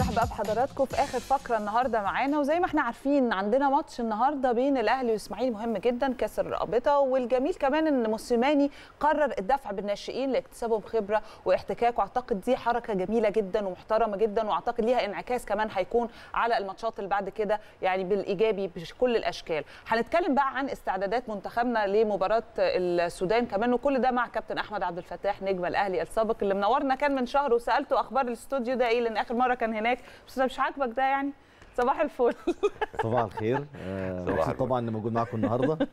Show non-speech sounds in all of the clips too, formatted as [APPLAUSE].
برحب بقى بحضراتكم في آخر فقرة النهارده معانا. وزي ما إحنا عارفين عندنا ماتش النهارده بين الأهلي والاسماعيلي مهم جدا كأس الرابطة. والجميل كمان إن موسيماني قرر الدفع بالناشئين لاكتسابهم خبره واحتكاك. وأعتقد دي حركة جميلة جدا ومحترمة جدا وأعتقد ليها انعكاس كمان هيكون على الماتشات اللي بعد كده يعني بالإيجابي بكل الأشكال. هنتكلم بقى عن استعدادات منتخبنا لمباراة السودان كمان وكل ده مع كابتن أحمد عبد الفتاح نجم الأهلي السابق اللي منورنا كان من شهر وسألته أخبار الاستوديو ده إيه لأن آخر مرة كان هناك. بس مش عاجبك ده يعني. صباح الفل. [LAUGHS] صباح الخير. آه، صباح. طبعا اني موجود معاكم النهارده.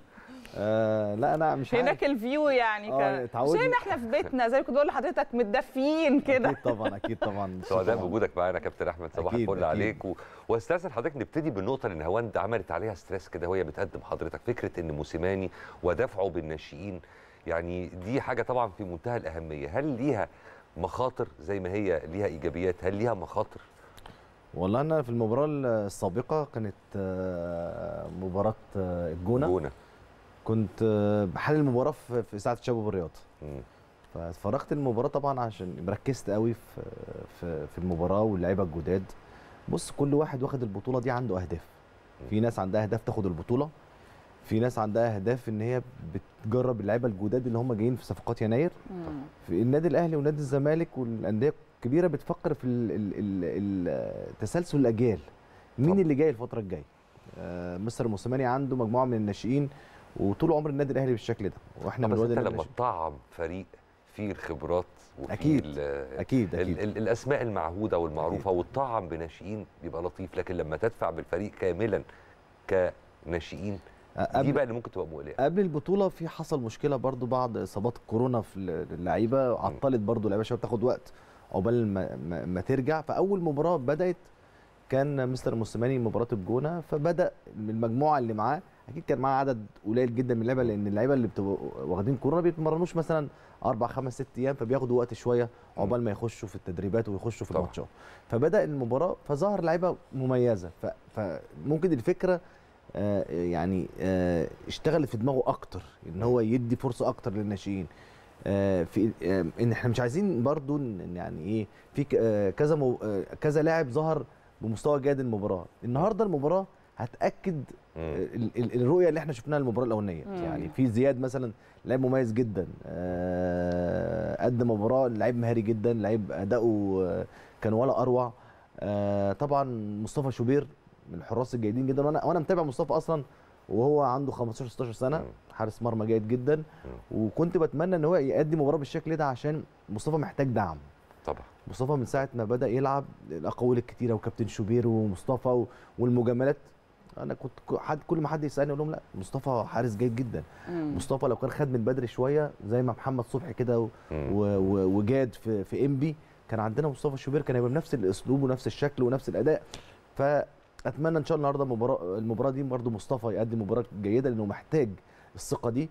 آه لا أنا مش هناك ال view يعني آه، كان مش. هنا إحنا في بيتنا زي ما كنت بقول لحضرتك متدفيين كده. أكيد طبعا. أكيد طبعا [LAUGHS] سعداء. بوجودك معانا كابتن أحمد صباح الفل. عليك. و... وأستاذن حضرتك نبتدي بالنقطه اللي نهاوند عملت عليها stress كده وهي بتقدم حضرتك. فكرة إن موسيماني ودفعه بالناشئين يعني دي حاجة طبعا في منتهى الأهمية. هل ليها مخاطر زي ما هي ليها إيجابيات؟ هل ليها مخاطر؟ والله أنا في المباراة السابقة كانت آه، مباراة آه، الجونة. جونه كنت آه، بحلل المباراة في في ساعه الشباب والرياض. مم. فاتفرجت المباراه طبعا عشان ركزت قوي في في في المباراة واللعيبة الجداد. بص كل واحد واخد البطولة دي عنده أهداف. في ناس عندها أهداف تاخد البطولة. في ناس عندها أهداف إن هي بتجرب اللعيبة الجداد اللي هم جايين في صفقات يناير. في النادي الأهلي ونادي الزمالك والأندية الكبيره بتفكر في ال- ال- ال- ال- تسلسل الأجيال مين طبعا. اللي جاي الفترة الجاية آه مستر موسيماني عنده مجموعة من الناشئين وطول عمر النادي الأهلي بالشكل ده وإحنا طب وادي أنت لما. تطعم فريق فيه الخبرات وفيه أكيد. ال- أكيد ال أكيد ال الأسماء المعهودة والمعروفة والطعم بناشئين بيبقى لطيف لكن لما تدفع بالفريق كاملا كناشئين دي بقى اللي ممكن تبقى مقلقة قبل البطولة في حصل مشكلة برضو بعض إصابات الكورونا في اللعيبه عطلت برضو اللعيبه شوية بتاخد وقت عقبال ما, ما, ما ترجع. فأول مباراة بدأت كان مستر موسيماني مباراة الجونة فبدأ من المجموعة اللي معاه أكيد كان معاه عدد قليل جدا من اللعيبة لأن اللعيبة اللي بتبقوا واخدين كورونا بيتمرنوش مثلا أربع خمس ست أيام فبياخدوا وقت شوية عقبال ما يخشوا في التدريبات ويخشوا في. الماتشات. فبدأ المباراة فظهر لعيبة مميزة. فممكن الفكرة آه، يعني آه، اشتغلت في دماغه أكتر إن هو يدي فرصة أكتر للناشئين. في آه، إن إحنا مش عايزين برضو يعني إيه في ك- آه، كذا مو- آه، كذا لاعب ظهر بمستوى جيد المباراة النهارده المباراة هتأكد مم. ال- ال- الرؤية اللي إحنا شفناها المباراه الأولانية. يعني في زياد مثلا لاعب مميز جدا آه، قدم مباراة لعيب مهاري جدا لعيب أداؤه آه، كان ولا أروع آه، طبعا مصطفى شوبير من الحراس الجيدين جدا وأنا وأنا متابع مصطفى أصلا وهو عنده 15 16 سنة مم. حارس مرمى جيد جدا. وكنت بتمنى إن هو يقدم مباراة بالشكل ده عشان مصطفى محتاج دعم. طبعا. مصطفى من ساعة ما بدأ يلعب الأقاويل الكتيرة وكابتن شوبير ومصطفى والمجاملات أنا كنت حد كل ما حد يسألني أقول لهم لأ مصطفى حارس جيد جدا. مم. مصطفى لو كان خد من بدري شوية زي ما محمد صبحي كده وجاد في في إنبي كان عندنا مصطفى شوبير كان هيبقى بنفس الأسلوب ونفس الشكل ونفس الأداء. فأتمنى إن شاء الله النهارده المباراه المباراة دي برده مصطفى يقدم مباراة جيدة لأنه محتاج الثقة دي.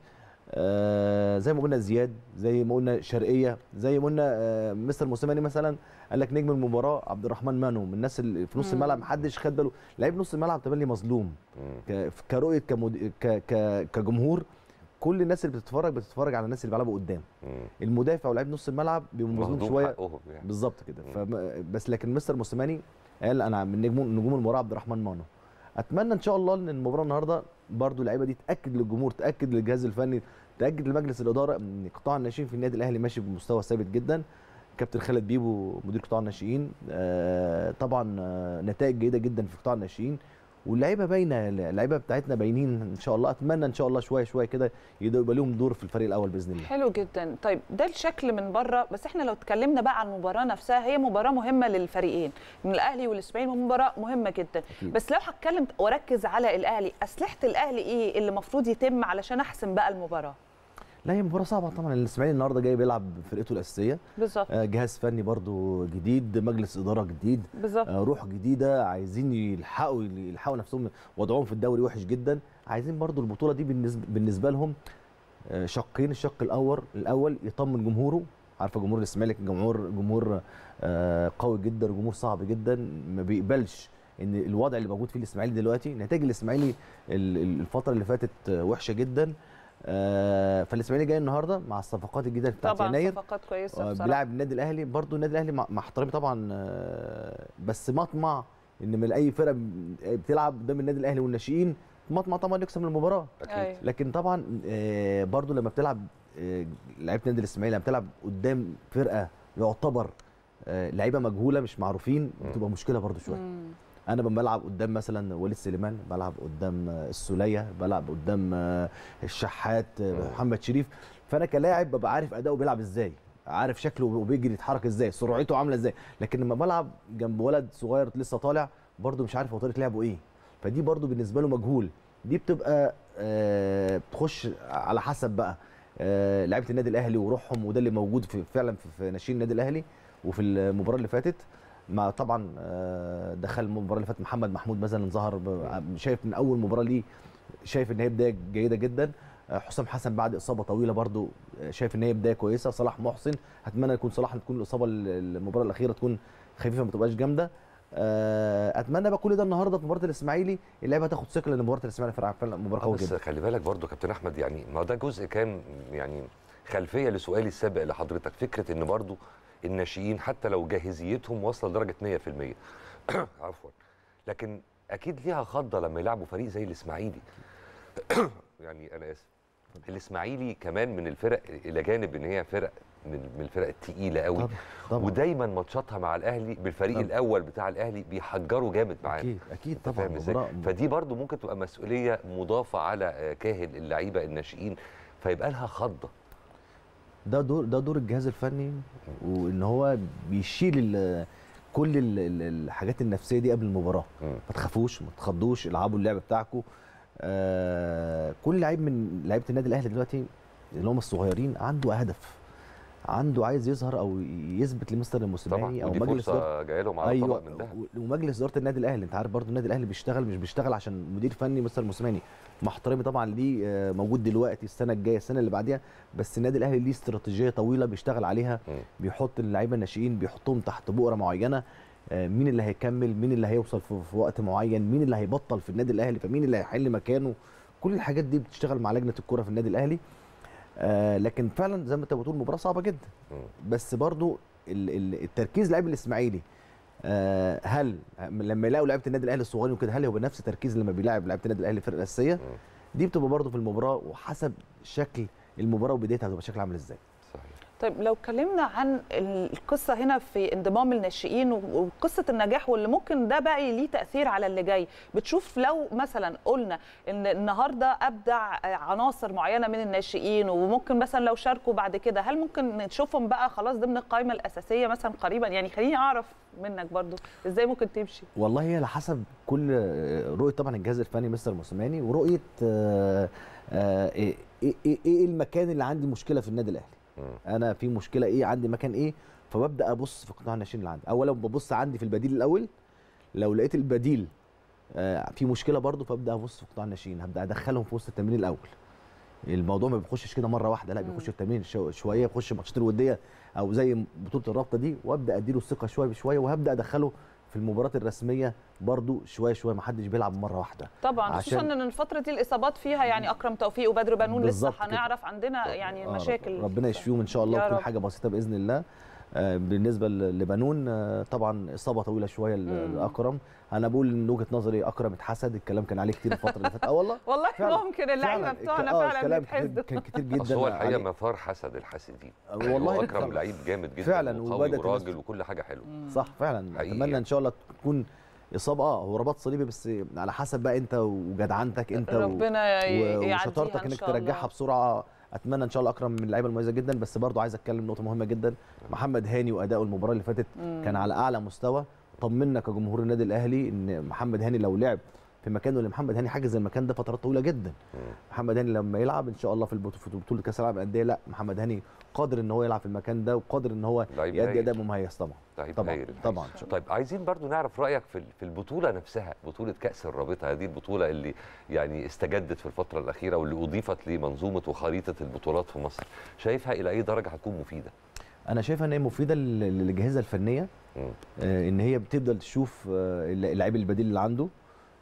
آه زي ما قلنا زياد زي ما قلنا شرقية زي ما قلنا آه مستر موسيماني مثلا قال لك نجم المباراة عبد الرحمن مانو من الناس اللي في نص. الملعب محدش خد باله. لعيب نص الملعب تبان مظلوم. مم. ك- كرؤية كمد... ك... ك... كجمهور كل الناس اللي بتتفرج بتتفرج على الناس اللي بيلعبوا قدام. مم. المدافع ولاعيب نص الملعب بيبقوا مظلوم شوية. حقهم يعني. بالظبط كده. بس لكن مستر موسيماني قال أنا من نجوم نجوم المباراة عبد الرحمن مانو. أتمنى إن شاء الله إن المباراة النهارده برضو اللعيبة دي تأكد للجمهور تأكد للجهاز الفني تأكد لمجلس الإدارة إن قطاع الناشئين في النادي الأهلي ماشي بمستوى ثابت جدا. كابتن خالد بيبو مدير قطاع الناشئين آه، طبعا آه، نتائج جيدة جدا في قطاع الناشئين. واللعيبة باينة اللعيبة بتاعتنا باينين. إن شاء الله أتمنى إن شاء الله شوية شوية كده يبقى لهم دور في الفريق الأول بإذن الله. حلو جدا. طيب ده الشكل من بره. بس إحنا لو اتكلمنا بقى عن المباراة نفسها هي مباراة مهمة للفريقين. من الأهلي والإسماعيلي مباراة مهمة جدا. أكيد. بس لو هتكلم واركز على الأهلي. أسلحة الأهلي إيه اللي المفروض يتم علشان أحسم بقى المباراة؟ لا هي مباراة صعبة طبعا. الإسماعيلي النهارده جاي بيلعب بفرقته الأساسية. بالظبط. آه، جهاز فني برضو جديد مجلس إدارة جديد. بالظبط. آه، روح جديدة عايزين يلحقوا يلحقوا نفسهم وضعهم في الدوري وحش جدا. عايزين برضو البطولة دي بالنسبة بالنسبة لهم آه، شقين الشق الأول الأول يطمن جمهوره. عارفة جمهور الإسماعيلي جمهور جمهور قوي جدا جمهور صعب جدا. ما بيقبلش إن الوضع اللي موجود فيه الإسماعيلي دلوقتي. نتائج الإسماعيلي ال- ال- الفترة اللي فاتت وحشة جدا. فالإسماعيلي جاي النهارده مع الصفقات الجديدة بتاعت طبعا يناير. صفقات كويسة آه، بصراحة. بيلعب النادي الأهلي. برضو النادي الأهلي مع احترامي طبعا آه، بس مطمع إن من أي فرقة بتلعب قدام النادي الأهلي والناشئين مطمع طبعا يكسب المباراة. أكيد. أيوة. لكن طبعا آه، برضو لما بتلعب آه، لعيبة النادي الإسماعيلي لما بتلعب قدام فرقة يعتبر آه، لعيبة مجهولة مش معروفين بتبقى مشكلة برضو شوية. أنا بلعب قدام مثلا وليد سليمان بلعب قدام السولية بلعب قدام آه، الشحات آه، مم. محمد شريف. فانا كلاعب ببقى عارف اداؤه بيلعب إزاي عارف شكله وبيجري يتحرك إزاي سرعته عاملة إزاي. لكن لما بلعب جنب ولد صغير لسه طالع برده مش عارف هو طريقة لعبه إيه. فدي برده بالنسبة له مجهول. دي بتبقى آه، بتخش على حسب بقى آه، لعيبة النادي الأهلي وروحهم وده اللي موجود في فعلا في- في ناشئين النادي الأهلي وفي المباراة اللي فاتت. مع طبعا آه، دخل المباراة اللي فاتت محمد محمود مثلا ظهر شايف من أول مباراة ليه شايف إن هي بداية جيدة جدا. آه، حسام حسن بعد إصابة طويلة برضو آه، شايف إن هي بداية كويسة. صلاح محسن أتمنى يكون صلاح تكون الإصابة ال- المباراة الأخيرة تكون خفيفة ما تبقاش جامدة. أتمنى بقى كل ده النهارده في مباراة الإسماعيلي. اللعيبة هتاخد ثقه لأن مباراة الإسماعيلي فعلا فعلا مباراة قوية بس خلي بالك برضو كابتن أحمد يعني ما ده جزء كان يعني خلفية لسؤالي السابق لحضرتك. فكرة إن برضو الناشئين حتى لو جاهزيتهم واصلة لدرجة 100% [COUGHS] عفوا. لكن أكيد ليها خضة لما يلعبوا فريق زي الإسماعيلي. [COUGHS] يعني أنا آسف. الإسماعيلي كمان من الفرق إلى جانب إن هي فرق من الفرق الثقيله قوي. طبعا طبعا. ودايما ماتشاتها مع الأهلي بالفريق طبعا. الأول بتاع الأهلي بيحجروا جامد معاه أكيد أكيد طبعا. فدي برضو ممكن تبقى مسؤولية مضافة على كاهل اللعيبة الناشئين. فيبقى لها خضة. ده دور ده دور الجهاز الفني وإن هو بيشيل كل ال- ال- الحاجات النفسية دي قبل المباراة. ما تخافوش ما تخضوش العبوا اللعب بتاعكم آه كل لعيب من لعيبة النادي الأهلي دلوقتي اللي هم الصغيرين عنده هدف عنده عايز يظهر أو يثبت لمستر الموسيماني أو مجلس إدارة- فرصه جاية لهم على طبق من ده ومجلس إدارة النادي الأهلي. أنت عارف برضو النادي الأهلي بيشتغل مش بيشتغل عشان مدير فني مستر موسيماني مع احترامي طبعا ليه آه، موجود دلوقتي السنة الجاية السنة اللي بعديها. بس النادي الأهلي ليه استراتيجية طويلة بيشتغل عليها. مم. بيحط اللعيبة الناشئين بيحطهم تحت بؤرة معينة. آه، مين اللي هيكمل؟ مين اللي هيوصل في, في وقت معين؟ مين اللي هيبطل في النادي الأهلي؟ فمين اللي هيحل مكانه؟ كل الحاجات دي بتشتغل مع لجنة الكره في النادي الأهلي. آه لكن فعلا زي ما أنت بتقول مباراة صعبة جدا. بس برضو ال- ال- التركيز لاعب الإسماعيلي آه، هل لما يلاقوا لعيبة النادي الأهلي الصغيرين وكده هل هو بنفس تركيز لما بيلاعب لعيبة النادي الأهلي الفرقه الأساسية؟ دي بتبقى برضو في المباراة وحسب شكل المباراة وبدايتها هتبقى شكل عامل إزاي. طيب لو اتكلمنا عن القصة هنا في انضمام الناشئين وقصة النجاح واللي ممكن ده بقى ليه تأثير على اللي جاي. بتشوف لو مثلا قلنا إن النهارده أبدع عناصر معينة من الناشئين وممكن مثلا لو شاركوا بعد كده هل ممكن نشوفهم بقى خلاص ضمن القائمة الأساسية مثلا قريبا؟ يعني خليني أعرف منك برضو إزاي ممكن تمشي. والله هي على حسب كل رؤية طبعا الجهاز الفني مستر موسيماني ورؤية آه، آه، إيه إيه إيه- إيه المكان اللي عندي مشكلة في النادي الأهلي. أنا في مشكله إيه عندي مكان إيه فببدا ابص في قطاع الناشئين اللي عندي. اولا ببص عندي في البديل الأول لو لقيت البديل آه، في مشكله برضو فابدا ابص في قطاع الناشئين هبدا ادخلهم في وسط التمرين الأول. الموضوع ما بيخشش كده مره واحدة لا. بيخش التمرين شو- شوية بيخش الماتشات الوديه أو زي بطوله الرابطه دي وابدا اديله الثقه شوية بشويه وهبدا ادخله في المباريات الرسمية برضو شوية شوية ما حدش بيلعب مرة واحدة طبعا خصوصا إن الفترة دي الإصابات فيها يعني أكرم توفيق وبدر بنون لسه. هنعرف عندنا يعني آه، مشاكل ربنا يشفيهم إن شاء الله وتكون رب. حاجة بسيطة بإذن الله بالنسبة ل- لبنون آه، طبعا إصابة طويلة شوية. لأكرم أنا بقول من وجهة نظري أكرم اتحسد الكلام كان عليه كتير الفترة اللي فاتت آه والله [LAUGHS] والله فعلا- ممكن اللعيبة بتوعنا آه، فعلا الكلام بيتحسدوا كان كتير جدا بس هو الحقيقة. مثار حسد الحاسدين والله أكرم. لعيب جامد جدا فعلا، وقوي وراجل وكل حاجة حلوة صح فعلا حقيقي أتمنى. إن شاء الله تكون إصابة آه هو رباط صليبي بس على حسب بقى أنت وجدعنتك أنت و- ربنا و- وشطارتك إنك. ترجعها بسرعة اتمنى ان شاء الله اكرم من اللعيبه المميزه جدا بس برضو عايز اتكلم نقطه مهمه جدا محمد هاني واداؤه المباراه اللي فاتت. كان على اعلى مستوى طمنا كجمهور النادي الاهلي ان محمد هاني لو لعب في مكانه اللي محمد هاني حاجز المكان ده فترات طويلة جدا. محمد هاني لما يلعب إن شاء الله في بطولة كأس العالم للأندية لا محمد هاني قادر إن هو يلعب في المكان ده وقادر إن هو يؤدي. أداء مميز طبعا طبعا. طبعا طيب عايزين برضو نعرف رأيك في في البطولة نفسها بطولة كأس الرابطة هذه البطولة اللي يعني استجدت في الفترة الأخيرة واللي أضيفت لمنظومة وخريطة البطولات في مصر شايفها إلى أي درجة هتكون مفيدة أنا شايفها إن هي مفيدة لل- للاجهزه الفنية. آه، إن هي بتفضل تشوف آه، اللعيب البديل اللي عنده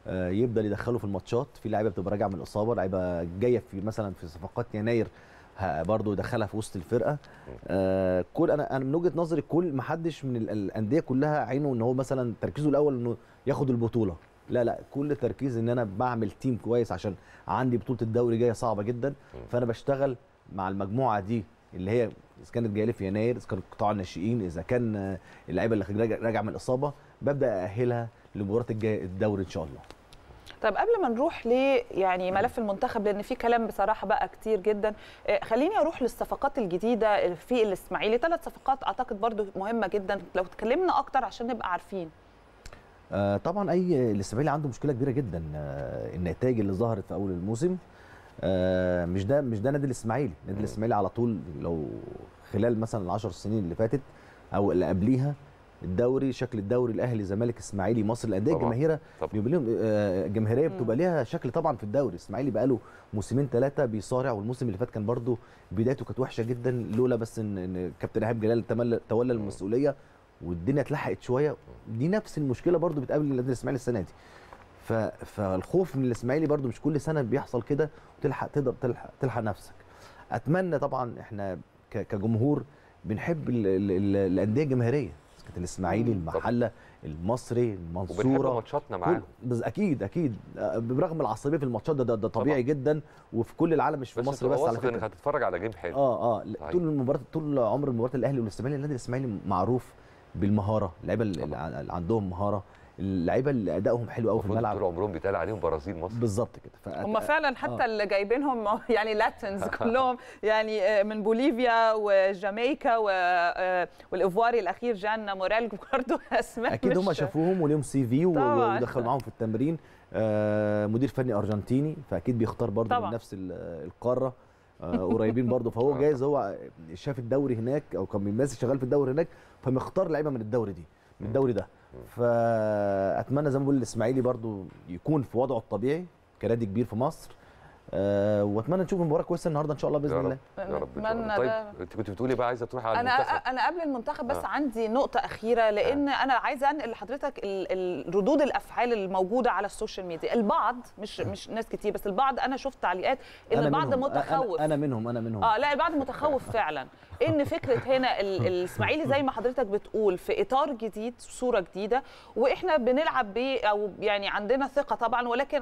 يفضل يدخله في الماتشات. في لعيبة بتبقى راجعة من الإصابة لعيبة جاية في مثلا في صفقات يناير برضه يدخلها في وسط الفرقة. آه، كل أنا أنا من وجهة نظري كل ما حدش من ال- الأندية كلها عينه إن هو مثلا تركيزه الأول إنه ياخد البطولة. لا لا كل تركيز إن أنا بعمل تيم كويس عشان عندي بطولة الدوري جاية صعبة جدا. فأنا بشتغل مع المجموعة دي اللي هي إذا كانت جاية لي في يناير إذا كان قطاع الناشئين إذا كان آه، اللعيبة اللي راجع- راجعة من الإصابة ببدأ أأهلها لمباراة الدوري إن شاء الله. طيب قبل ما نروح ل يعني ملف المنتخب لأن في كلام بصراحة بقى كتير جدا آه، خليني أروح للصفقات الجديدة في الإسماعيلي. ثلاث صفقات أعتقد برضو مهمة جدا لو اتكلمنا أكتر عشان نبقى عارفين. آه، طبعا أي الإسماعيلي عنده مشكلة كبيرة جدا آه، النتائج اللي ظهرت في أول الموسم. آه، مش ده مش ده نادي الإسماعيلي. نادي. الإسماعيلي على طول لو خلال مثلا العشر سنين اللي فاتت أو اللي قبليها الدوري شكل الدوري الأهلي زمالك إسماعيلي مصر الأندية طبعاً. الجماهيرة طبعا بيبقى لهم آه، جماهيرية. بتبقى ليها شكل طبعا في الدوري الاسماعيلي بقى له موسمين ثلاثة بيصارع والموسم اللي فات كان برده بدايته كانت وحشة جدا لولا بس إن إن كابتن إيهاب جلال تمل- تولى المسؤولية والدنيا اتلحقت شوية دي نفس المشكلة برده بتقابل النادي الإسماعيلي السنة دي. فالخوف من الإسماعيلي برده مش كل سنة بيحصل كده وتلحق تقدر تلحق, تلحق نفسك أتمنى طبعا إحنا ك... كجمهور بنحب ال... ال... ال... الأندية الجماهيرية كانت الاسماعيلي. المحلة المصري وبنحب المنصوره ماتشاتنا كل معاهم بس أكيد أكيد. آه، برغم العصبية في الماتشات ده ده, ده طبيعي جدا وفي كل العالم مش في بس مصر بس على واثق إنك فكره هتتفرج على جيم حلو. آه آه. صحيح. طول المباراة طول عمر مباراه الأهلي والإسماعيلي النادي الإسماعيلي معروف بالمهارة. اللعيبة طبعاً. اللي عندهم مهارة. اللعيبة اللي أدائهم حلو قوي في الملعب طول عمرهم بيتقال عليهم برازيل مصر بالظبط كده فأت- هم فعلا حتى آه. اللي جايبينهم [LAUGHS] يعني Latins [LAUGHS] كلهم يعني آه، من بوليفيا وجامايكا و- آه، والايفواري الأخير جان موريل [LAUGHS] برضه أسماء أكيد هم مش- شافوهم وليهم CV. ودخلوا معاهم في التمرين آه مدير فني أرجنتيني فأكيد بيختار برضه. من نفس ال- القارة آه قريبين برضه فهو آه. جايز هو شاف الدوري هناك أو كان بيمارس شغال في الدوري هناك فمختار لعيبة من الدوري دي من الدوري ده فأتمنى زي ما بقول الاسماعيلي برضه يكون في وضعه الطبيعي كنادي كبير في مصر. آه وأتمنى نشوف مباراه كويسه النهارده إن شاء الله بإذن يا الله. رب يا رب إن شاء الله. نتمنى طيب. أنت كنت بتقولي بقى عايزة تروحي على أنا المنتخب. أنا قبل المنتخب بس آه. عندي نقطة أخيرة لأن أنا عايزة انقل لحضرتك ال- ال- ردود الأفعال الموجودة على ال social media. البعض مش مش ناس كتير بس البعض أنا شفت تعليقات إن أنا البعض منهم. أنا- متخوف. أنا منهم أنا منهم. آه لا البعض متخوف [LAUGHS] فعلا. إن فكرة هنا ال- [LAUGHS] الإسماعيلي زي ما حضرتك بتقول في إطار جديد صورة جديدة وإحنا بنلعب ب أو يعني عندنا ثقة طبعا ولكن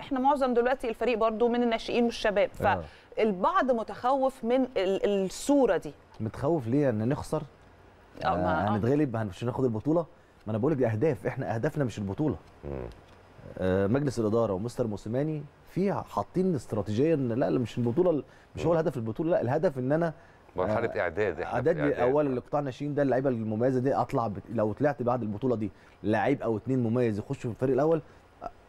إحنا معظم دلوقتي الفريق برضو من الناشئين والشباب آه. فالبعض متخوف من ال- الصورة دي. متخوف ليه؟ إن نخسر. آه، آه آه. هنتغلب هن- مش هناخد البطولة. ما أنا بقول لك دي أهداف إحنا أهدافنا مش البطولة. آه مجلس الإدارة ومستر موسيماني في حاطين استراتيجيه ان لا لا مش البطولة مش هو الهدف البطولة لا الهدف إن أنا مرحلة إعداد إحنا في إعداد اولا لقطاع الناشئين ده اللعيبة المميزة دي أطلع بت... لو طلعت بعد البطولة دي لعيب أو اتنين مميز يخشوا في الفريق الأول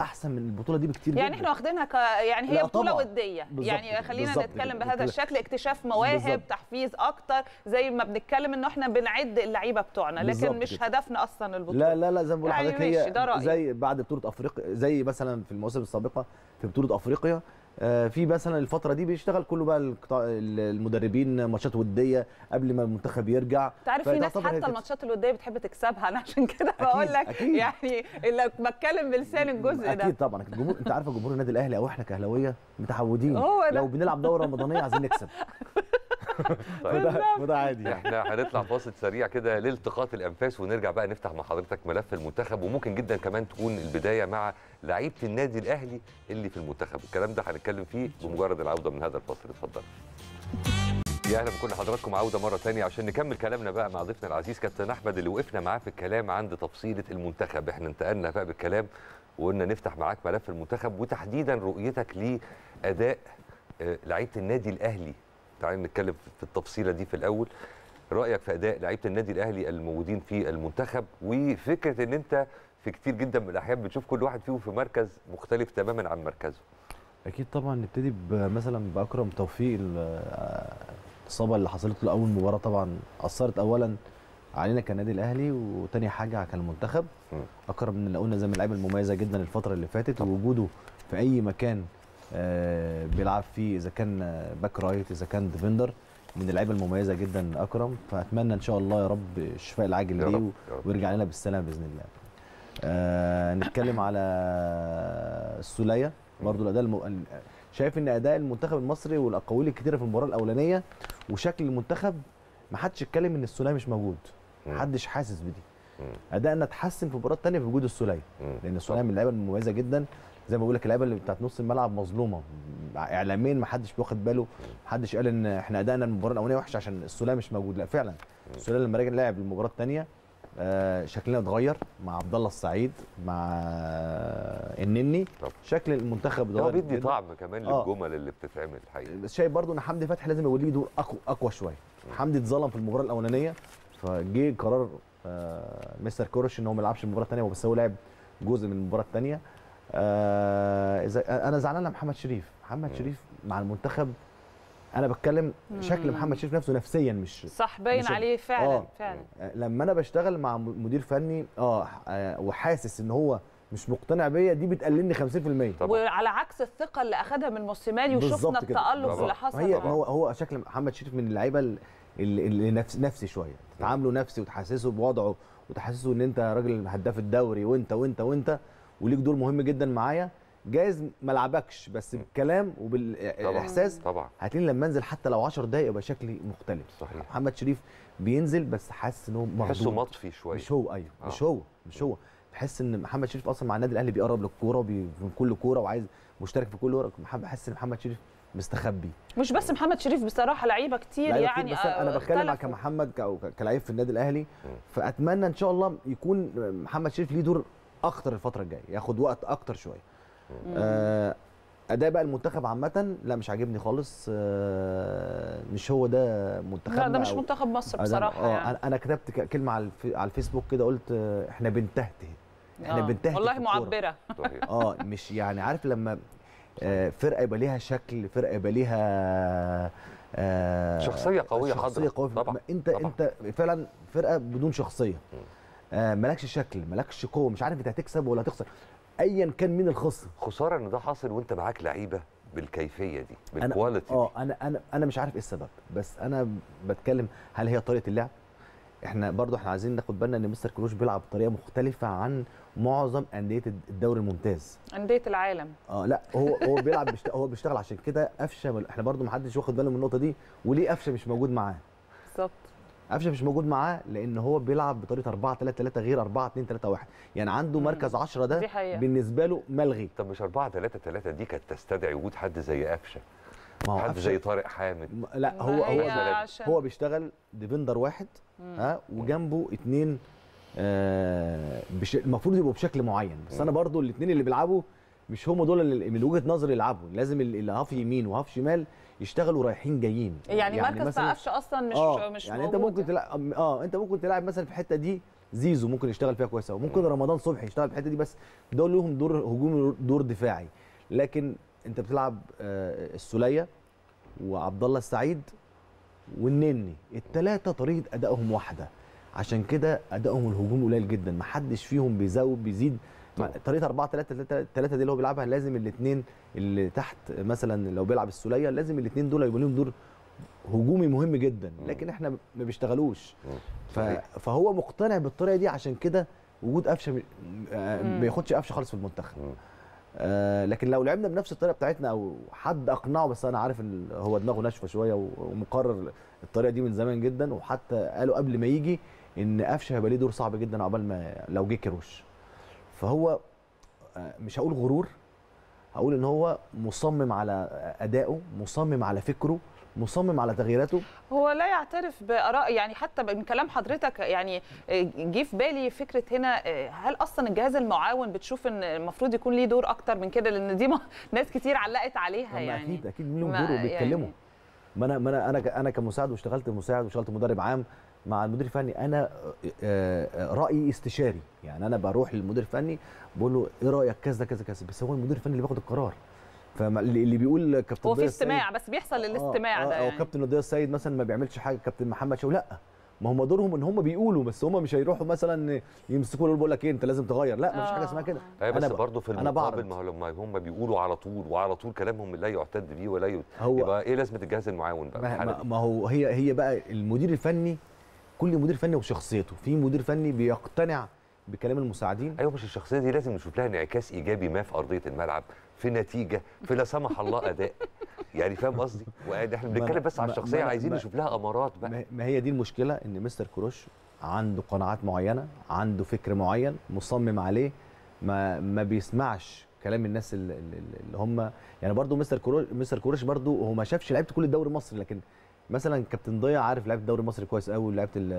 أحسن من البطولة دي بكتير يعني جدا إحنا واخدينها ك يعني هي بطولة طبعاً. ودية بالظبط يعني خلينا بالظبط نتكلم. بهذا كده. الشكل اكتشاف مواهب بالظبط. تحفيز أكتر زي ما بنتكلم إنه إحنا بنعد اللعيبة بتوعنا لكن مش كده. هدفنا أصلا البطولة لا لا لا زي ما بقول يعني لحضرتك هي. زي بعد بطولة أفريقيا زي مثلا في المواسم السابقة في بطولة أفريقيا آه، في مثلا الفترة دي بيشتغل كله بقى المدربين ماتشات ودية قبل ما المنتخب يرجع تعرف في ناس حتى. الماتشات الودية بتحب تكسبها [LAUGHS] أنا عشان كده بقول لك أكيد. يعني اللي بتكلم بلسان الجزء ده أكيد طبعا الجمهور أنت عارفه جمهور النادي الأهلي أو إحنا كأهلاوية متعودين. لو بنلعب دورة رمضانية عايزين نكسب [LAUGHS] فده فده عادي يعني. إحنا هنطلع فاصل سريع كده لالتقاط الأنفاس ونرجع بقى نفتح مع حضرتك ملف المنتخب وممكن جدا كمان تكون البداية مع لعيبة النادي الأهلي اللي في المنتخب. الكلام ده هنتكلم فيه بمجرد العودة من هذا الفاصل اتفضل. يا أهلا بكل حضراتكم. عودة مرة ثانية عشان نكمل كلامنا بقى مع ضيفنا العزيز كابتن أحمد اللي وقفنا معاه في الكلام عند تفصيلة المنتخب. إحنا انتقلنا بقى بالكلام وقلنا نفتح معاك ملف المنتخب وتحديدا رؤيتك لأداء آه، لعيبة النادي الأهلي. تعالى نتكلم في التفصيلة دي في الأول. رأيك في أداء لعيبة النادي الأهلي الموجودين في المنتخب وفكرة إن أنت في كتير جدا من الأحيان بتشوف كل واحد فيهم في مركز مختلف تماما عن مركزه أكيد طبعا نبتدي مثلا بأكرم توفيق ال- الإصابة اللي حصلت له أول مباراة طبعا أثرت اولا علينا كنادي الأهلي وتاني حاجة كان المنتخب مم. أكرم من اللي قلنا زي من اللعيبة المميزة جدا الفترة اللي فاتت ووجوده في أي مكان آه، بيلعب فيه إذا كان back right إذا كان defender من اللعيبة المميزة جدا أكرم فأتمنى إن شاء الله يا رب الشفاء العاجل ليه. ويرجع لنا بالسلامة بإذن الله آه نتكلم على السوليه برضو الأداء الم... شايف إن أداء المنتخب المصري والأقاويل الكتيرة في المباراة الأولانية وشكل المنتخب ما حدش اتكلم إن السولية مش موجود. ما حدش حاسس بدي. ادائنا اتحسن في المباراه الثانية بوجود السولية. لأن السولية من اللعيبة المميزة جدا. زي ما بقول لك اللعيبة اللي بتاعت نص الملعب مظلومة. اعلاميا ما حدش واخد باله ما حدش قال إن إحنا أدائنا المباراة الأولانية وحش عشان السولية مش موجود. لا فعلا. السولية لما رجع لعب المباراة الثانية شكلنا اتغير مع عبد الله السعيد مع آه، النني طب. شكل المنتخب هو اتغير بيدي. طعم كمان آه. للجمل اللي بتتعمل الحقيقة بس شايف برضو إن حمدي فتحي لازم يبقى ليه دور أقوى أقوى شوية حمدي اتظلم في المباراة الأولانية فجه قرار آه مستر كورش إن هو ما يلعبش المباراة الثانية بس هو لعب جزء من المباراة الثانية آه إذا أنا زعلان على محمد شريف محمد. شريف مع المنتخب أنا بتكلم شكل. محمد شريف نفسه نفسيا مش صح باين مش- عليه فعلا آه. فعلا آه، لما أنا بشتغل مع مدير فني آه آه، وحاسس إن هو مش مقتنع بيا دي بتقللني 50% طبعا وعلى عكس الثقة اللي اخذها من موسيماني وشفنا. التألق. اللي حصل هي. هو هو شكل محمد شريف من اللعيبة ال- اللي, اللي نفس نفسي شوية تعامله نفسي وتحسسه بوضعه وتحسسه إن أنت راجل هداف الدوري وأنت وأنت وأنت وليك دور مهم جدا معايا جايز ما لعبكش بس بالكلام وبالاحساس طبعا هتلاقيني لما أنزل حتى لو 10 دقايق يبقى شكلي مختلف. صحيح. محمد شريف بينزل بس حاسس إن هو تحسه مخضوض مطفي شوية. مش هو أيوه آه. مش هو مش هو. تحس إن محمد شريف أصلا مع النادي الأهلي بيقرب للكورة وبي- من كل كورة وعايز مشترك في كل كورة. محمد- بحس إن محمد شريف مستخبي. مش بس محمد شريف بصراحة لعيبة كتير لعيبة يعني كتير، بس أنا آه، بتكلم اختلفوا. كمحمد كلاعب في النادي الأهلي. فأتمنى إن شاء الله يكون محمد شريف ليه دور أكتر الفترة الجاية ياخد وقت أكتر شوية. أداء بقى المنتخب عامة لا مش عاجبني خالص آه، مش هو ده منتخبنا لا ده مش منتخب مصر أنا- بصراحة آه يعني. أنا كتبت كلمة على الف- على الفيسبوك كده قلت آه، إحنا بنتهته إحنا آه. بنتهته والله. معبرة آه مش يعني عارف لما آه، فرقة يبقى ليها شكل فرقة يبقى ليها آه، شخصية قوية شخصية. قوية طبعا، انت طبعا. أنت فعلا فرقة بدون شخصية آه، مالكش شكل مالكش قوة مش عارف أنت هتكسب ولا هتخسر ايا كان مين الخصم. خسارة إن ده حاصل وأنت معاك لعيبة بالكيفية دي بالكواليتي آه أنا أنا أنا مش عارف إيه السبب بس أنا بتكلم هل هي طريقة اللعب؟ إحنا برضو إحنا عايزين ناخد بالنا إن مستر كروش بيلعب بطريقة مختلفة عن معظم أندية الدوري الممتاز. أندية العالم. آه لا هو هو بيلعب بيشت... هو بيشتغل عشان كده قفشة إحنا برضو ما حدش واخد باله من النقطة دي وليه قفشة مش موجود معاه. قفشه مش موجود معاه لأن هو بيلعب بطريقه 4 3 3 غير 4 2 3 1 يعني عنده. مركز 10 ده دي حقيقة. بالنسبة له ملغي. طب مش 4 3 3 دي كانت تستدعي وجود حد زي قفشه؟ ما هو حد زي طارق حامد؟ لا هو هو هو بيشتغل defender واحد ها وجنبه اتنين آه بش... المفروض يبقوا بشكل معين. بس أنا برضو الاثنين اللي بيلعبوا مش هم دول اللي من وجهة نظري يلعبوا. لازم اللي اللي هاف يمين وهاف شمال يشتغلوا رايحين جايين. يعني, يعني مركز قفشه أصلا مش آه مش يعني موجود انت ممكن تلعب آه أنت ممكن تلعب مثلا في الحته دي زيزو ممكن يشتغل فيها كويس قوي ممكن رمضان صبحي يشتغل في الحته دي بس دول لهم دور هجومي دور دفاعي. لكن أنت بتلعب آه السولية وعبد الله السعيد والنني. الثلاثه طريقة أدائهم واحدة. عشان كده أدائهم الهجوم قليل جدا. ما حدش فيهم بيزود بيزيد طريقة 4 3 3 3 دي اللي هو بيلعبها لازم الاثنين اللي تحت مثلا لو بيلعب السولية لازم الاثنين دول يبقى لهم دور هجومي مهم جدا لكن إحنا ما بيشتغلوش. فهو مقتنع بالطريقة دي عشان كده وجود قفشة آه،. ما ياخدش قفشة خالص في المنتخب. آه لكن لو لعبنا بنفس الطريقة بتاعتنا أو حد أقنعه بس أنا عارف إن هو دماغه ناشفة شوية ومقرر الطريقة دي من زمان جدا وحتى قالوا قبل ما يجي إن قفشة هيبقى ليه دور صعب جدا عقبال ما لو جه كيروش فهو آه، مش هقول غرور هقول إن هو مصمم على ادائه مصمم على فكره مصمم على تغييراته. هو لا يعترف بآراء يعني حتى من كلام حضرتك يعني جه في بالي فكرة هنا هل أصلا الجهاز المعاون بتشوف إن المفروض يكون ليه دور أكتر من كده؟ لأن دي ناس كتير علقت عليها يعني. أكيد أكيد ما- دور وبيتكلموا. يعني- ما أنا ما أنا أنا أنا كمساعد واشتغلت مساعد واشتغلت مدرب عام مع المدير الفني أنا آه، آه، رأيي استشاري يعني أنا بروح للمدير الفني بقول له إيه رأيك كذا كذا كذا بس هو المدير الفني اللي بياخد القرار فاللي اللي بيقول كابتن هو في استماع بس بيحصل آه، الاستماع آه، ده أو يعني كابتن ضياء السيد مثلا ما بيعملش حاجة كابتن محمد شوقي لأ ما هم دورهم إن هم بيقولوا بس هم مش هيروحوا مثلا يمسكوا بقول لك إيه أنت لازم تغير لأ مفيش حاجة آه. اسمها كده أيوه بس برضه في المقابل. ما هو لما هم بيقولوا على طول وعلى طول كلامهم لا يعتد به ولا. هو يبقى إيه لازمة الجهاز المعاون بقى ما, ما؟ ما هو هي هي بقى المدير الفني كل مدير فني وشخصيته. في مدير فني بيقتنع بكلام المساعدين؟ أيوه مش الشخصية دي لازم نشوف لها انعكاس إيجابي ما في أرضية الملعب في نتيجة في لا سمح الله أداء. يعني فاهم قصدي؟ وقاعد إحنا بنتكلم بس على الشخصية عايزين نشوف لها أمارات بقى. ما ما هي دي المشكلة؟ إن مستر كروش عنده قناعات معينة عنده فكر معين مصمم عليه ما ما بيسمعش كلام الناس اللي, اللي هم يعني برضو مستر كروش مستر كروش برضو هو ما شافش لعيبة كل الدوري المصري لكن مثلا كابتن ضياء عارف لعيبة الدوري المصري كويس قوي ولعيبة ال-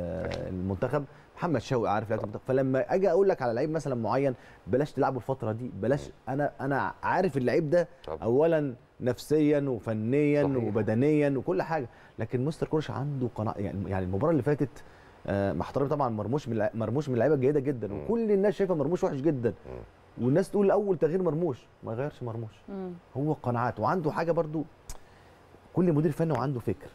المنتخب محمد شوقي عارف لعيبة المنتخب. فلما أجي أقول لك على لعيب مثلا معين بلاش تلعبه الفترة دي بلاش أنا أنا عارف اللعيب ده. اولا نفسيا وفنيا صحيح. وبدنيا وكل حاجة. لكن مستر كروش عنده قناعة يعني يعني المباراة اللي فاتت آه، مع احترامي طبعا مرموش من مرموش من اللعيبة الجيدة جدا. وكل الناس شايفة مرموش وحش جدا. والناس تقول أول تغيير مرموش. ما غيرش مرموش. هو قناعات. وعنده حاجة برضو كل مدير فني وعنده فكر.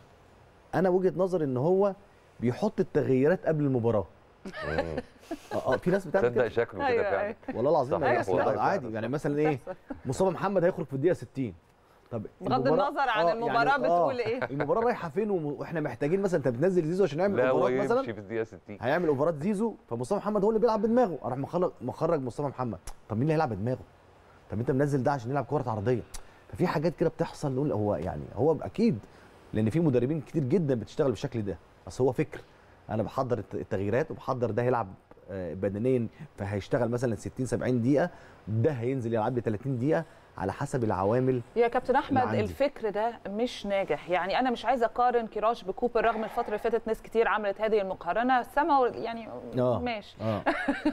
أنا وجهة نظري ان هو بيحط التغييرات قبل المباراة. آه. آه في ناس بتعمل تصدق كده. شكله أيوة، كده فعلا. أيوة. والله العظيم يعني. عادي يعني مثلا إيه. مصطفى محمد هيخرج في الدقيقة 60 طب بغض النظر عن آه، المباراة يعني بتقول آه، إيه. المباراة رايحة فين وإحنا محتاجين مثلا أنت بتنزل زيزو عشان يعمل أوفرات مثلا؟ في الدقيقة 60 هيعمل أوفرات زيزو فمصطفى محمد هو اللي بيلعب بدماغه. راح مخرج مخرج مصطفى محمد. طب مين اللي هيلعب بدماغه؟ طب أنت منزل ده عشان يلعب كرة عرضية. ففي حاجات كده بتحصل نقول هو يعني هو أكيد لأن في مدربين كتير جدا بتشتغل بالشكل ده. بس هو فكر. أنا بحضر الت- التغييرات وبحضر ده هيلعب آه، بدنيا فهيشتغل مثلا 60 70 دقيقة ده هينزل يلعب لي 30 دقيقة على حسب العوامل يا كابتن أحمد. الفكر ده مش ناجح. يعني أنا مش عايزة أقارن كيراش بكوبر رغم الفترة اللي فاتت ناس كتير عملت هذه المقارنة. سما يعني آه. ماشي. آه.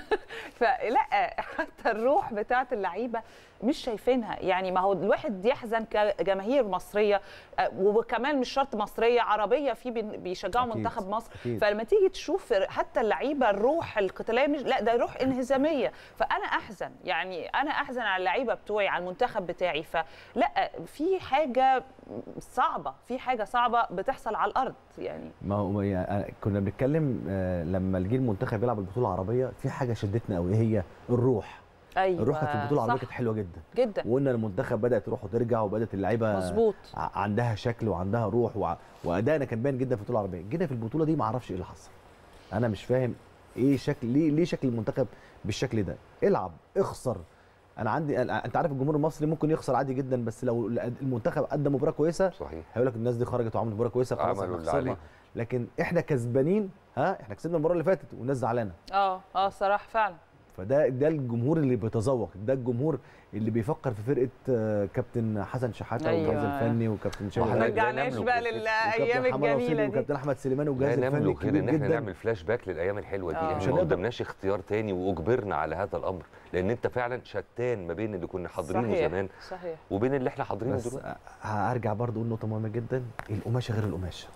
[LAUGHS] فلا حتى الروح بتاعت اللعيبة مش شايفينها. يعني ما هو الواحد يحزن كجماهير مصرية آه، وكمان مش شرط مصرية عربية في بيشجعوا أكيد، منتخب مصر. أكيد. فلما تيجي تشوف حتى اللعيبة الروح القتالية مش لا ده روح انهزامية. فأنا أحزن. يعني أنا أحزن على اللعيبة بتوعي على المنتخب بتاعي. فلا في حاجة صعبة في حاجة صعبة بتحصل على الأرض. يعني ما هو يعني كنا بنتكلم آه، لما الجيل المنتخب يلعب البطولة العربية في حاجة شدتنا قوي هي الروح. أيوه الروح كانت في البطوله العربيه كانت حلوة جدا. جدا. وقلنا المنتخب بدأت تروح وترجع وبدأت اللعيبة مظبوط. ع- عندها شكل وعندها روح وع- وأدائنا كان باين جدا في البطوله العربية. جينا في البطولة دي ما أعرفش إيه اللي حصل. أنا مش فاهم إيه شكل ليه ليه شكل المنتخب بالشكل ده. العب اخسر. أنا عندي أنا- أنت عارف الجمهور المصري ممكن يخسر عادي جدا بس لو المنتخب قدم مباراة كويسة صحيح. هيقول لك الناس دي خرجت وعملت مباراة كويسة خلاص عملوا إحنا اللي خسرنا. لكن إحنا كسبانين ها إحنا كسبنا المباراة اللي فاتت والناس زعلانة. آه آه صراحة فعلا. فده ده الجمهور اللي بيتذوق ده الجمهور اللي بيفكر في فرقة آه، كابتن حسن شحاته أيوة. والجهاز الفني وكابتن شوقي وإحنا ما رجعناش بقى. للايام الجميلة دي وكابتن أحمد سليمان والجهاز الفني نملك غير ان إحنا جدا نعمل فلاش باك للأيام الحلوة دي آه. إحنا مش ما هنقدر. قدامناش اختيار تاني وأجبرنا على هذا الأمر لأن أنت فعلا شتان ما بين اللي كنا حاضرينه زمان صحيح وبين اللي إحنا حاضرينه بس دلوقتي هرجع برضو أقول نقطة مهمة جدا القماشة غير القماشة.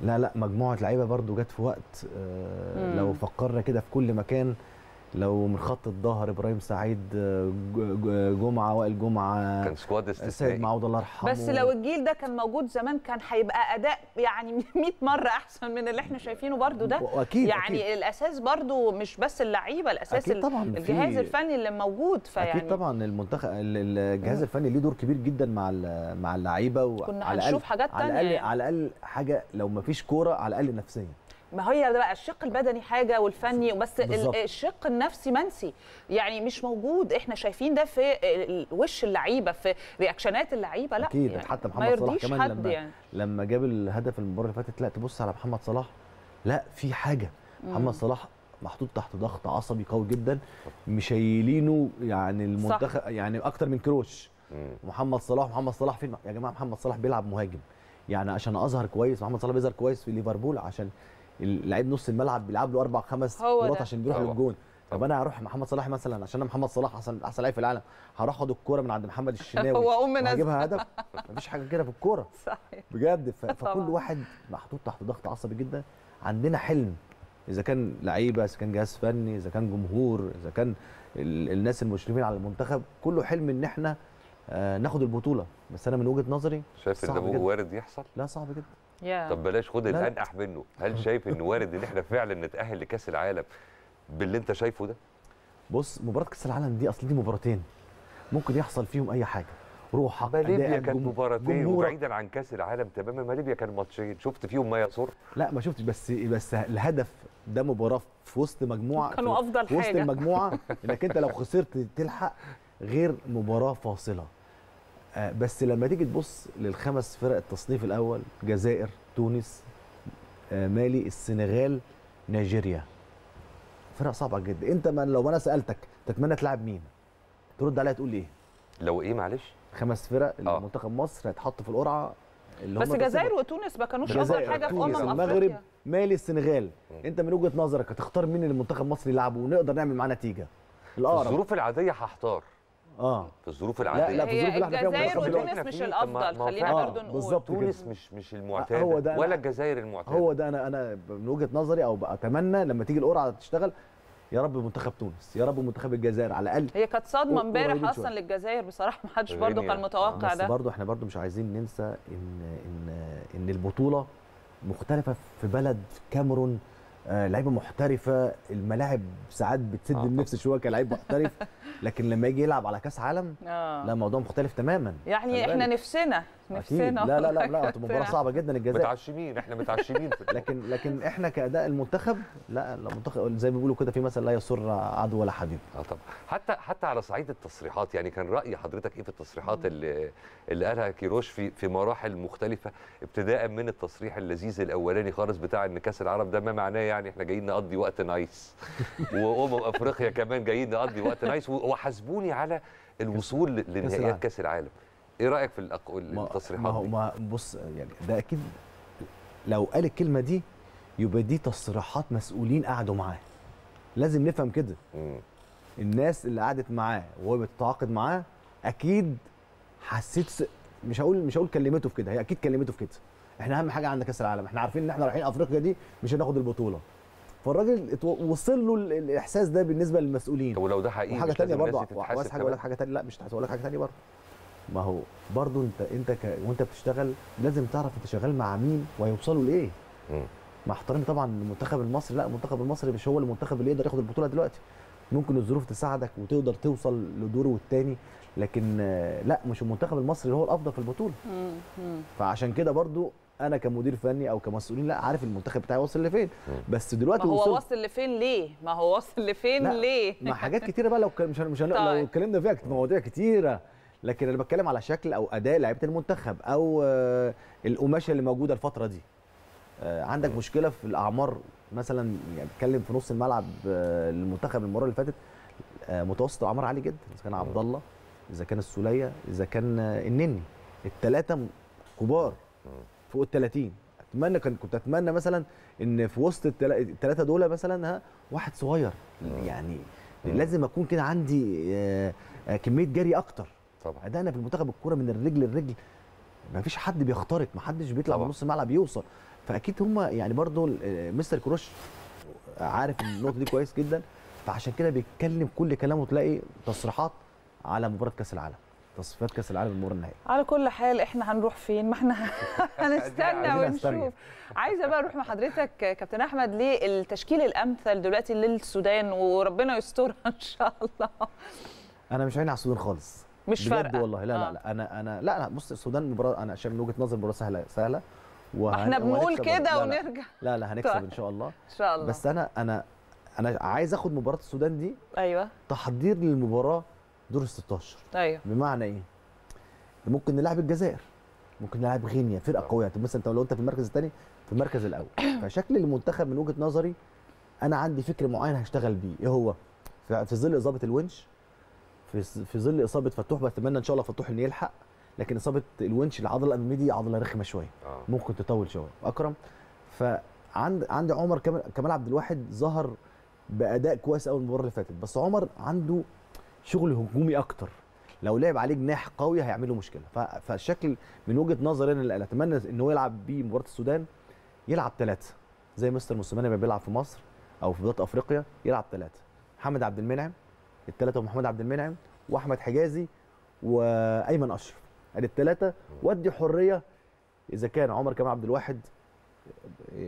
لا لا مجموعة لعيبة برضو جت في وقت آه. لو فكرنا كده في كل مكان لو من خط الظهر إبراهيم سعيد آه، جمعة وائل جمعة كان سكواد سيد استثنائي معوض الله يرحمه بس لو الجيل ده كان موجود زمان كان هيبقى أداء يعني [LAUGHS] 100 مرة أحسن من اللي إحنا شايفينه برضو ده وأكيد يعني أكيد. الأساس برضو مش بس اللعيبة الأساس أكيد طبعا الجهاز الفني اللي موجود فيعني أكيد طبعا المنتخب ال- الجهاز الفني ليه دور كبير جدا مع ال- مع اللعيبة كنا وعلى هنشوف الأقل- حاجات على تانية الاقل يعني. على الأقل حاجة لو ما فيش كورة على الأقل نفسيا ما هي ده بقى الشق البدني حاجة والفني بس. الشق النفسي منسي. يعني مش موجود. إحنا شايفين ده في ال- وش اللعيبة في رياكشنات اللعيبة. لا أكيد، يعني حتى محمد صلاح كمان حد لما- يعني. لما جاب الهدف المباراة اللي فاتت لا تبص على محمد صلاح لا في حاجة. محمد صلاح محطوط تحت ضغط عصبي قوي جدا مشايلينه يعني المنتخب يعني أكتر من كروش. محمد صلاح محمد صلاح فين؟ يا جماعة محمد صلاح بيلعب مهاجم. يعني عشان أظهر كويس محمد صلاح بيظهر كويس في ليفربول عشان لعيب نص الملعب بيلعب له أربع خمس كرات. عشان بيروح. للجون. طب. أنا هروح محمد صلاح مثلا عشان أنا محمد صلاح أحسن أحسن لعيب في العالم. هروح أخد الكورة من عند محمد الشناوي. [LAUGHS] هو أقوم منزل. وهجيبها هدف. مفيش حاجة كده في الكورة. [LAUGHS] صحيح. بجد. [LAUGHS] فكل واحد محطوط تحت ضغط عصبي جدا. عندنا حلم. إذا كان لعيبة إذا كان جهاز فني إذا كان جمهور إذا كان ال... الناس المشرفين على المنتخب. كله حلم إن إحنا آه ناخد البطولة. بس أنا من وجهة نظري شايف إن ده. وارد يحصل؟ لا صعب جدا. يا طب بلاش خد لا، لا. الأنقح منه. هل شايف إن وارد إن إحنا فعلا نتأهل لكأس العالم باللي أنت شايفه ده؟ بص مباراة كأس العالم دي أصل دي مباراتين. ممكن يحصل فيهم أي حاجة. روحك ما ليبيا كانت جم- مباراتين. وبعيدا عن كأس العالم تماما ما ليبيا كان ماتشين. شفت فيهم ما يسر؟ لا ما شفتش بس بس الهدف ده مباراة في وسط مجموعة كانوا في- أفضل في وسط حاجة. المجموعة. [LAUGHS] إنك أنت لو خسرت تلحق غير مباراة فاصلة. بس لما تيجي تبص للخمس فرق التصنيف الأول جزائر تونس آه، مالي السنغال نيجيريا. فرق صعبة جدا. أنت ما لو أنا سألتك تتمنى تلعب مين؟ ترد عليا تقول لي إيه؟ لو إيه معلش. خمس فرق آه. منتخب مصر هيتحط في القرعة اللي بس الجزائر وتونس ما كانوش افضل حاجة في أمم المغرب مالي السنغال. أنت من وجهة نظرك هتختار مين اللي المنتخب المصري يلعبه ونقدر نعمل معاه نتيجة؟ الأقرب. الظروف العادية هحتار. آه في الظروف لا، العاديه في الظروف هي اللي إحنا فيها الجزائر وتونس مش الأفضل خلينا. برضو نقول بالظبط. تونس. مش مش المعتاده هو ده أنا- ولا الجزائر المعتاده هو ده أنا أنا من وجهة نظري أو اتمنى لما تيجي القرعه تشتغل يا رب منتخب تونس يا رب منتخب الجزائر على الأقل هي كانت صدمة امبارح شوية. أصلا للجزائر بصراحة ما حدش برضو غينيا. كان متوقع بس ده برضه إحنا برضه مش عايزين ننسى ان ان إن البطولة مختلفة في بلد كاميرون لعيبة محترفة. الملاعب ساعات بتسد آه، النفس شوية كلاعب محترف [LAUGHS] لكن لما يجي يلعب على كأس عالم آه. لا موضوع مختلف تماما. يعني إحنا بالك. نفسنا لا لا لا لا هتبقى مباراة. صعبة جدا الجزائر متعشمين إحنا متعشمين في [LAUGHS] لكن لكن إحنا كأداء المنتخب لا المنتخب زي ما بيقولوا كده في مثل لا يسر عدو ولا حبيب. آه طبعا. حتى حتى على صعيد التصريحات يعني كان رأي حضرتك إيه في التصريحات اللي اللي قالها كيروش في في مراحل مختلفة ابتداء من التصريح اللذيذ الأولاني خالص بتاع إن كأس العالم ده ما معناه يعني إحنا جايين نقضي وقت nice. [LAUGHS] وامم أفريقيا كمان جايين نقضي وقت nice. وحاسبوني على الوصول لنهائيات. كأس العالم. إيه رأيك في التصريحات ما هو؟ ما بص يعني ده أكيد لو قال الكلمة دي يبقى دي تصريحات مسؤولين قعدوا معاه. لازم نفهم كده. الناس اللي قعدت معاه وهو بتتعاقد معاه أكيد حسيت س... مش هقول مش هقول كلمته في كده هي أكيد كلمته في كده. إحنا أهم حاجة عندنا كأس العالم إحنا عارفين إن إحنا رايحين أفريقيا دي مش هناخد البطولة. فالراجل وصل له ال- الإحساس ده بالنسبة للمسؤولين. طب ولو ده حقيقي وحاجة لازم الناس برضه تتحاسب حاجة أقول لك؟ حاجة تانية؟ لا مش هقول لك حاجة تانية برضه. ما هو برضه انت انت ك... وانت بتشتغل لازم تعرف انت شغال مع مين وهيوصلوا لإيه. مع احترامي طبعا للمنتخب المصري لا المنتخب المصري مش هو المنتخب اللي يقدر ياخد البطولة دلوقتي. ممكن الظروف تساعدك وتقدر توصل لدوره الثاني لكن لا مش المنتخب المصري هو الأفضل في البطولة. فعشان كده برضو أنا كمدير فني أو كمسؤولين لا عارف المنتخب بتاعي واصل لفين. بس دلوقتي ما هو وصلت واصل لفين ليه؟ ما هو واصل لفين لا، ليه؟ مع حاجات كتيرة بقى لو مش هن- مش هن- لو طيب. اتكلمنا فيها مواضيع كتيرة. لكن أنا بتكلم على شكل أو أداء لعيبة المنتخب أو آه، القماشة اللي موجودة الفترة دي. آه، عندك مشكلة في الأعمار مثلا يعني بتكلم في نص الملعب آه، المنتخب المرة اللي فاتت متوسط الأعمار عالي جدا. إذا كان عبد الله إذا كان السولية إذا كان النني. الثلاثه كبار فوق ال 30 أتمنى كان كنت أتمنى مثلا إن في وسط الثلاثه دول مثلا ها واحد صغير. يعني. لازم أكون كده عندي كمية جري أكتر. طبعا. ادائنا في المنتخب الكورة من الرجل للرجل. ما فيش حد بيخترق ما حدش بيطلع. من نص الملعب يوصل. فأكيد هم يعني برضو آه، مستر كروش عارف النقطة دي كويس جدا. فعشان كده بيتكلم كل كلامه تلاقي تصريحات على مباراة كأس العالم. تصفيات كأس العالم المباراه النهائية. على كل حال إحنا هنروح فين؟ ما إحنا [LAUGHS] هنستنى. [LAUGHS] ونشوف. عايزة بقى أروح مع حضرتك كابتن أحمد للتشكيل الأمثل دلوقتي للسودان وربنا يسترها إن شاء الله. أنا مش عيني على السودان خالص. مش بجد فارقة. والله. لا آه. لا لا أنا أنا لا لا بص السودان مباراه أنا شايف من وجهة نظري مباراة سهلة سهلة. ما إحنا وهن- بنقول كده ونرجع. لا لا هنكسب طيب. إن شاء الله. إن شاء الله. بس أنا أنا أنا عايز آخد مباراة السودان دي أيوه. تحضير للمباراة دور ال 16 أيوه. بمعنى إيه؟ ممكن نلعب الجزائر ممكن نلعب غينيا فرقة قوية. طب مثلا لو أنت في المركز الثاني في المركز الأول. [COUGHS] فشكل المنتخب من وجهة نظري أنا عندي فكر معين هشتغل بيه. إيه هو؟ في في ظل إصابة الونش في في ظل إصابة فتوح بتمنى إن شاء الله فتوح إنه يلحق. لكن إصابة الونش العضلة الاماميه دي عضلة رخمة شوية آه. ممكن تطول شوية أكرم؟ فعند عند عمر كمال عبد الواحد ظهر بأداء كويس قوي المباراة اللي فاتت. بس عمر عنده شغل هجومي أكتر. لو لعب عليه جناح قوي هيعمله مشكلة. ف- فالشكل من وجهة نظري أنا اللي أتمنى ان هو يلعب بيه مباراة السودان يلعب ثلاثة زي مستر موسيماني ما بيلعب في مصر أو في بطولات أفريقيا يلعب ثلاثة محمد عبد المنعم الثلاثه محمد عبد المنعم وأحمد حجازي وأيمن أشرف. أدي الثلاثه ودي حرية إذا كان عمر كمال عبد الواحد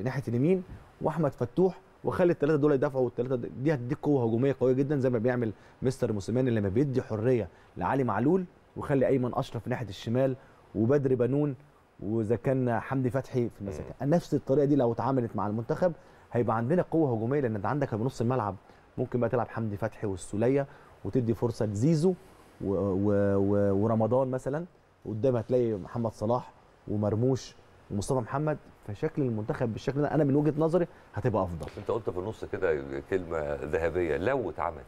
ناحية اليمين وأحمد فتوح. وخلي الثلاثه دول يدافعوا والثلاثه دي هتديك قوة هجومية قوية جدا زي ما بيعمل مستر موسيماني لما بيدي حرية لعلي معلول وخلي أيمن أشرف ناحية الشمال وبدر بنون وإذا كان حمدي فتحي في المساكن. نفس الطريقة دي لو اتعاملت مع المنتخب هيبقى عندنا قوة هجومية لأن أنت عندك بنص الملعب ممكن بقى تلعب حمدي فتحي والسولية وتدي فرصة لزيزو و و و ورمضان مثلا. قدام هتلاقي محمد صلاح ومرموش ومصطفى محمد. فشكل المنتخب بالشكل ده أنا من وجهة نظري هتبقى أفضل. أنت قلت في النص كده كلمة ذهبية لو اتعمل.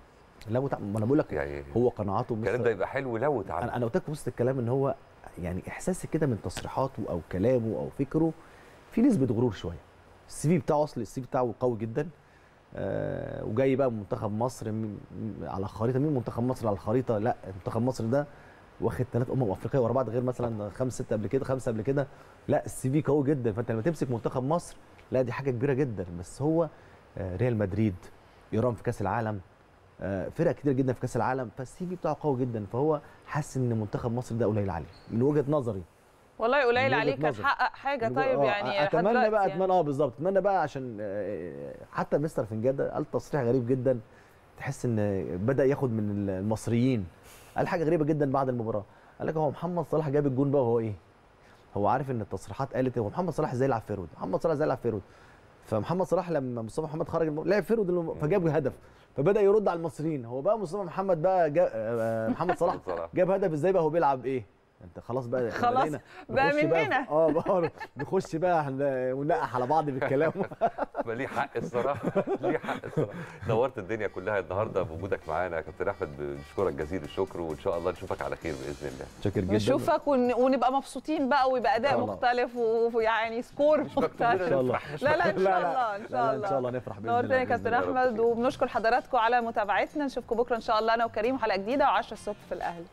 لو تع- ما أنا بقول لك يعني هو قناعاته الكلام ده يبقى حلو لو اتعمل. أنا قلت لك وسط الكلام إن هو يعني احساسي كده من تصريحاته أو كلامه أو فكره في نسبة غرور شوية. السي في بتاعه أصل السي في بتاعه قوي جدا. وجاي بقى من منتخب مصر على الخريطة مين منتخب مصر على الخريطة؟ لا منتخب مصر ده واخد ثلاث أمم أفريقية ورا بعض غير مثلا خمس ست قبل كده خمسة قبل كده. لا السي في قوي جدا. فأنت لما تمسك منتخب مصر لا دي حاجة كبيرة جدا. بس هو آه ريال مدريد إيران في كأس العالم آه، فرق كتير جدا في كأس العالم. فالسي في بتاعه قوي جدا. فهو حاسس إن منتخب مصر ده قليل عليه. من وجهة نظري والله قليل وجهة عليه كان نظري. حقق حاجة طيب آه، يعني أتمنى بقى يعني. أتمنى آه بالظبط. أتمنى بقى عشان آه، حتى مستر فنجاده قال تصريح غريب جدا. تحس إن بدأ ياخد من المصريين. قال حاجة غريبة جدا بعد المباراة. قال لك هو محمد صلاح جاب الجون بقى وهو إيه؟ هو عارف إن التصريحات قالت هو محمد صلاح إزاي يلعب forward؟ محمد صلاح إزاي يلعب forward؟ فمحمد صلاح لما مصطفى محمد خرج الم- لعب forward الم- فجاب هدف. فبدأ يرد على المصريين. هو بقى مصطفى محمد بقى جا آه، محمد صلاح صلاح. جاب هدف إزاي بقى؟ هو بيلعب إيه؟ انت خلاص بقى خلاص بقى مننا. آه بقى نخش بقى وننقح على بعض بالكلام. [LAUGHS] ليه حق الصراحة. ليه حق الصراحة. نورت الدنيا كلها النهارده بوجودك معانا. يا كابتن أحمد بنشكرك جزيل الشكر وإن شاء الله نشوفك على خير بإذن الله. شاكر جدا. نشوفك ون... ونبقى مبسوطين بقى ويبقى أداء. مختلف ويعني سكور مختلف. إن شاء الله. لا لا إن شاء الله إن شاء الله إن شاء الله نفرح بإذن نورتنا الله. يا بإذن كابتن. احمد وبنشكر حضراتكم على متابعتنا. نشوفكم بكرة إن شاء الله أنا وكريم حلقه جديدة و10 الصبح في الأهلي.